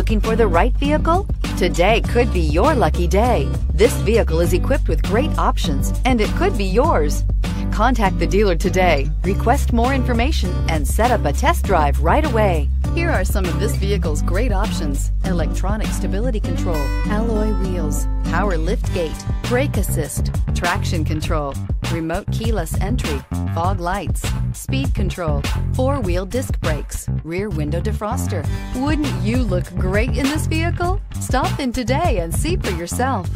Looking for the right vehicle? Today could be your lucky day. This vehicle is equipped with great options and it could be yours. Contact the dealer today, request more information, and set up a test drive right away. Here are some of this vehicle's great options. Electronic stability control, alloy wheels, power lift gate, brake assist, traction control, remote keyless entry, fog lights, speed control, four-wheel disc brakes, rear window defroster. Wouldn't you look great in this vehicle? Stop in today and see for yourself.